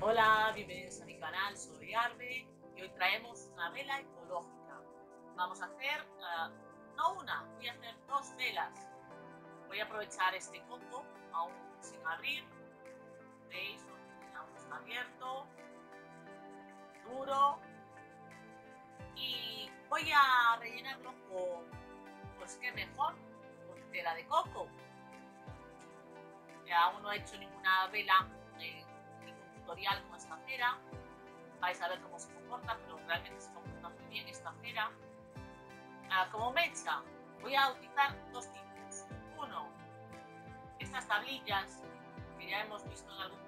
Hola, bienvenidos a mi canal, soy Arbe y hoy traemos una vela ecológica. Vamos a hacer, uh, no una, voy a hacer dos velas. Voy a aprovechar este coco, aún sin abrir. ¿Veis? Aún está abierto, duro. Y voy a rellenarlo con, pues qué mejor, con tela de coco. Ya aún no he hecho ninguna vela tutorial con esta cera. Vais a ver cómo se comporta, pero realmente se comporta muy bien esta cera. Ah, como mecha, voy a utilizar dos tipos. Uno, estas tablillas que ya hemos visto en algún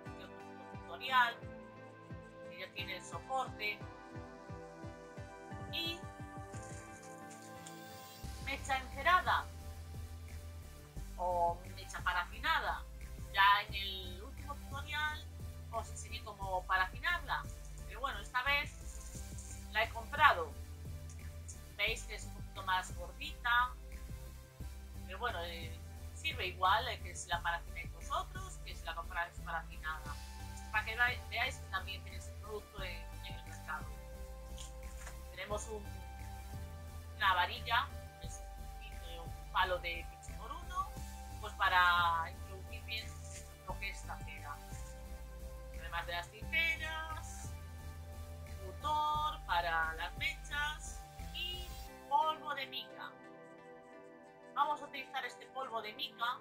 tutorial, que ya tiene el soporte. Y mecha encerada o mecha parafinada. Ya en el último tutorial os enseñé cómo parafinarla. Pero bueno, esta vez la he comprado. Veis que es un poquito más gordita. Pero bueno, eh, sirve igual eh, que si la parafináis vosotros, que si la compráis parafinada. Para que veáis que también tenéis el producto en, el mercado. Tenemos una varilla, es un, un palo de 15 por 1 pues para introducir bien lo que es la cera además de las tijeras, motor para las mechas y polvo de mica. Vamos a utilizar este polvo de mica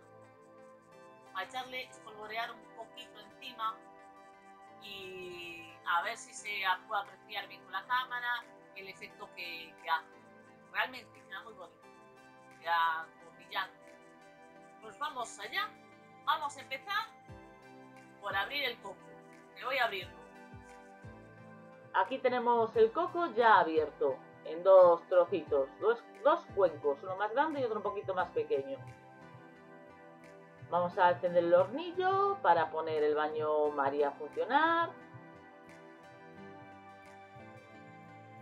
a echarle, espolvorear un poquito encima y a ver si se puede apreciar bien con la cámara el efecto que, hace. Realmente queda muy bonito, queda brillante. Pues vamos allá, vamos a empezar por abrir el coco voy a abrirlo. Aquí tenemos el coco ya abierto, en dos trocitos, dos, dos cuencos, uno más grande y otro un poquito más pequeño. Vamos a encender el hornillo para poner el baño María a funcionar.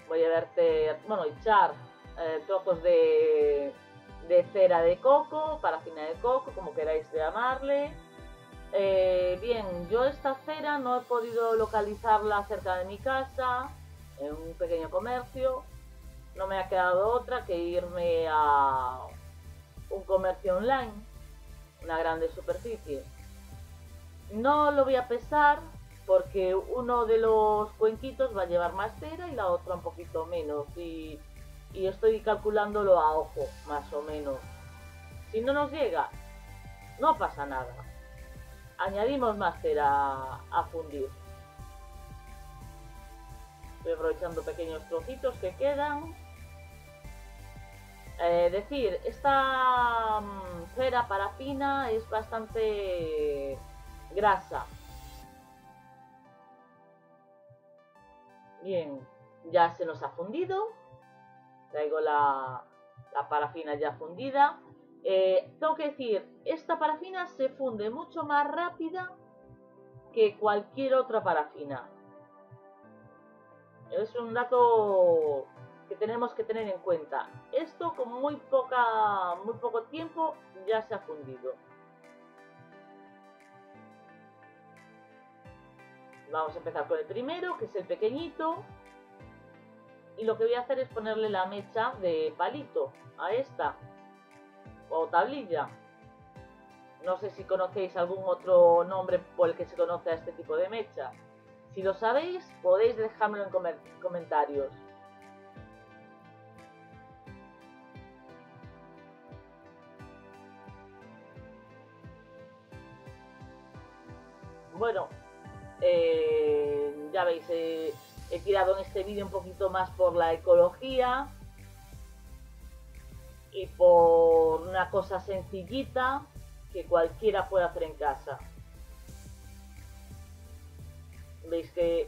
Voy a verter, bueno, echar eh, trozos de, de cera de coco, parafina de coco, como queráis llamarle eh, bien, yo esta cera no he podido localizarla cerca de mi casa, en un pequeño comercio. No me ha quedado otra que irme a un comercio online, una grande superficie. No lo voy a pesar porque uno de los cuenquitos va a llevar más cera y la otra un poquito menos. Y, y estoy calculándolo a ojo, más o menos. Si no nos llega, no pasa nada añadimos más cera a fundir. Estoy aprovechando pequeños trocitos que quedan. Eh, decir, esta mm, cera parafina es bastante grasa. Bien, ya se nos ha fundido. Traigo la parafina ya fundida. Eh, tengo que decir, esta parafina se funde mucho más rápida que cualquier otra parafina. Es un dato que tenemos que tener en cuenta. Esto con muy, muy poco tiempo ya se ha fundido. Vamos a empezar con el primero, que es el pequeñito. Y lo que voy a hacer es ponerle la mecha de palito a esta o tablilla. No sé si conocéis algún otro nombre por el que se conoce a este tipo de mecha. Si lo sabéis, podéis dejármelo en comentarios. Bueno, eh, ya veis, he tirado en este vídeo un poquito más por la ecología, y por una cosa sencillita que cualquiera puede hacer en casa. Veis que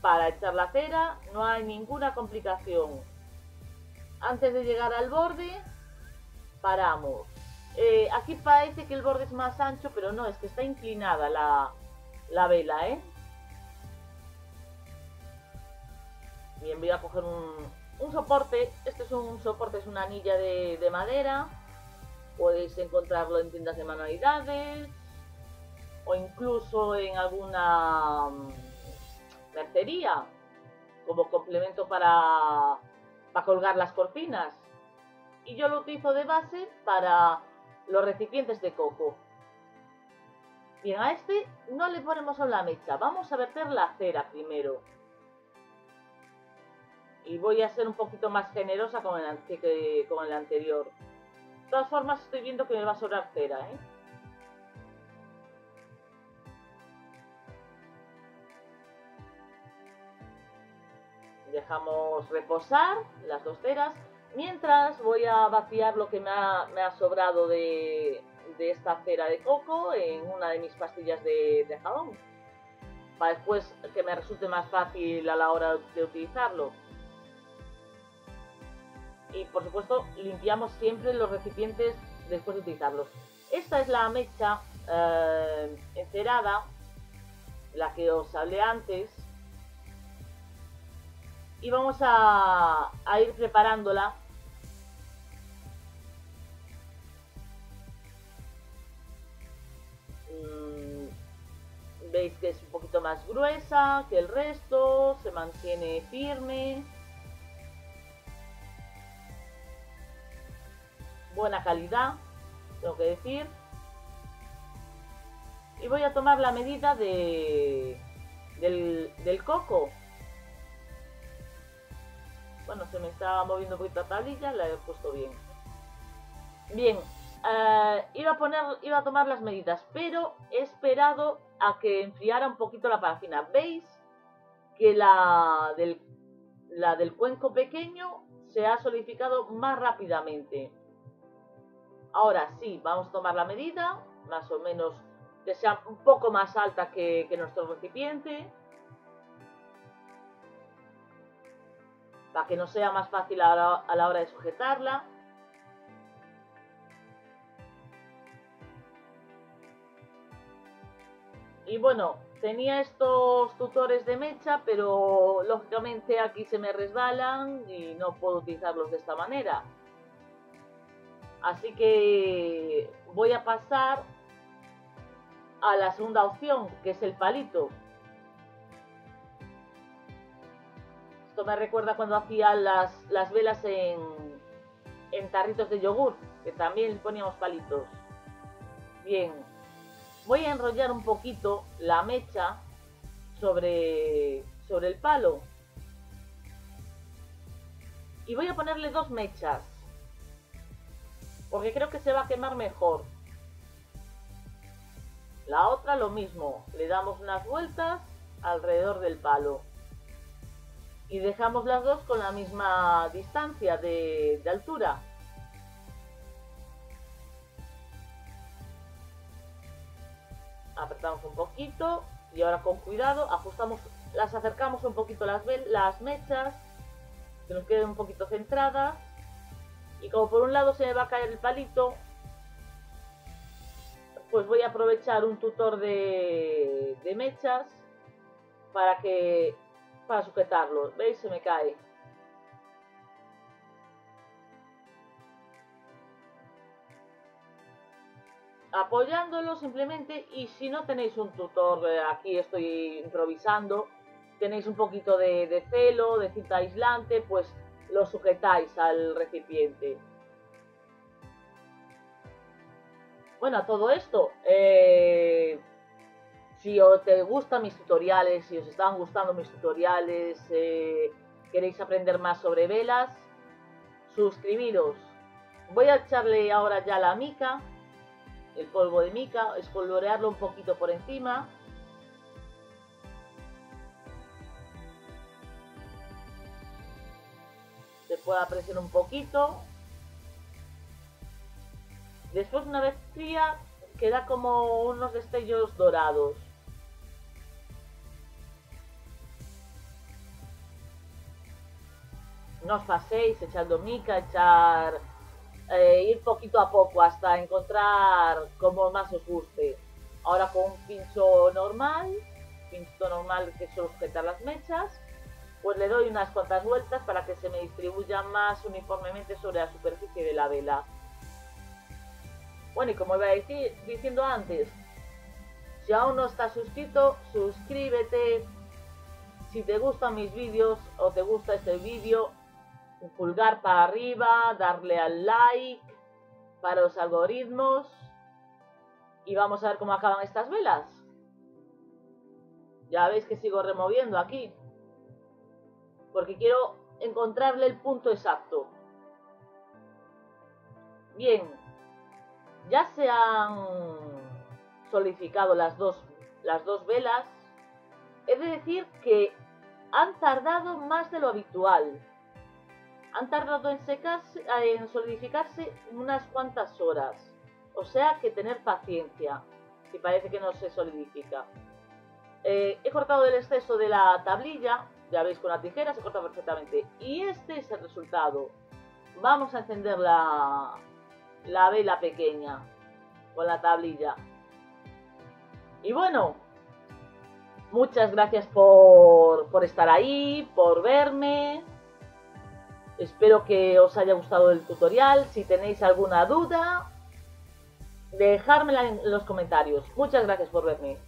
para echar la cera no hay ninguna complicación. Antes de llegar al borde, paramos. Eh, aquí parece que el borde es más ancho, pero no, es que está inclinada la, la vela, ¿eh? Bien, voy a coger un, un soporte, este es un soporte, es una anilla de, madera, podéis encontrarlo en tiendas de manualidades o incluso en alguna mm, mercería, como complemento para, colgar las cortinas. Y yo lo utilizo de base para los recipientes de coco. Bien, a este no le ponemos a la mecha, vamos a verter la cera primero. Y voy a ser un poquito más generosa con el, con el anterior. De todas formas estoy viendo que me va a sobrar cera, ¿eh? Dejamos reposar las dos ceras. Mientras voy a vaciar lo que me ha, me ha sobrado de, de esta cera de coco en una de mis pastillas de, de jabón para después que me resulte más fácil a la hora de utilizarlo. Y por supuesto limpiamos siempre los recipientes después de utilizarlos. Esta es la mecha eh, encerada, la que os hablé antes. Y vamos a, a ir preparándola veis que es un poquito más gruesa que el resto, se mantiene firme. Buena calidad, tengo que decir. Y voy a tomar la medida de, del, coco. Bueno, se me estaba moviendo un poquito la tablilla, la he puesto bien. Bien, uh, iba a poner, iba a tomar las medidas, pero he esperado a que enfriara un poquito la parafina. ¿Veis que la del, la del cuenco pequeño se ha solidificado más rápidamente? Ahora sí, vamos a tomar la medida, más o menos que sea un poco más alta que, nuestro recipiente. Para que no sea más fácil a la hora de sujetarla. Y bueno, tenía estos tutores de mecha, pero lógicamente aquí se me resbalan y no puedo utilizarlos de esta manera. Así que voy a pasar a la segunda opción, que es el palito. Esto me recuerda cuando hacía las, las velas en, en tarritos de yogur, que también poníamos palitos. Bien, voy a enrollar un poquito la mecha sobre, sobre el palo. Y voy a ponerle dos mechas. Porque creo que se va a quemar mejor. La otra lo mismo. Le damos unas vueltas alrededor del palo. Y dejamos las dos con la misma distancia de, altura. apretamos un poquito y ahora con cuidado ajustamos, las acercamos un poquito las, las mechas, que nos queden un poquito centradas y como por un lado se me va a caer el palito, pues voy a aprovechar un tutor de, de mechas para que para sujetarlo, ¿veis? Se me cae. apoyándolo simplemente y si no tenéis un tutor, eh, aquí estoy improvisando, tenéis un poquito de, celo, de cinta aislante, pues lo sujetáis al recipiente. Bueno, a todo esto, eh, si os te gustan mis tutoriales, si os están gustando mis tutoriales, eh, queréis aprender más sobre velas, suscribiros. Voy a echarle ahora ya la mica el polvo de mica, espolvorearlo un poquito por encima. Se puede apreciar un poquito. Después una vez fría queda como unos destellos dorados. No os paséis echando mica, echar eh, ir poquito a poco hasta encontrar como más os guste. Ahora con un pincho normal, pincho normal que solo sujetar las mechas, pues le doy unas cuantas vueltas para que se me distribuya más uniformemente sobre la superficie de la vela. Bueno, y como iba diciendo antes, si aún no estás suscrito, suscríbete. si te gustan mis vídeos o te gusta este vídeo, pulgar para arriba, darle al like para los algoritmos y vamos a ver cómo acaban estas velas. Ya veis que sigo removiendo aquí. Porque quiero encontrarle el punto exacto. Bien. Ya se han solidificado las dos, las dos velas. He de decir que han tardado más de lo habitual. Han tardado en secarse, en solidificarse unas cuantas horas. O sea que tener paciencia, si parece que no se solidifica. Eh, he cortado el exceso de la tablilla, ya veis con la tijera se corta perfectamente. Y este es el resultado. Vamos a encender la, la vela pequeña con la tablilla. Y bueno, muchas gracias por, por estar ahí, por verme. Espero que os haya gustado el tutorial. Si tenéis alguna duda, dejármela en los comentarios. Muchas gracias por verme.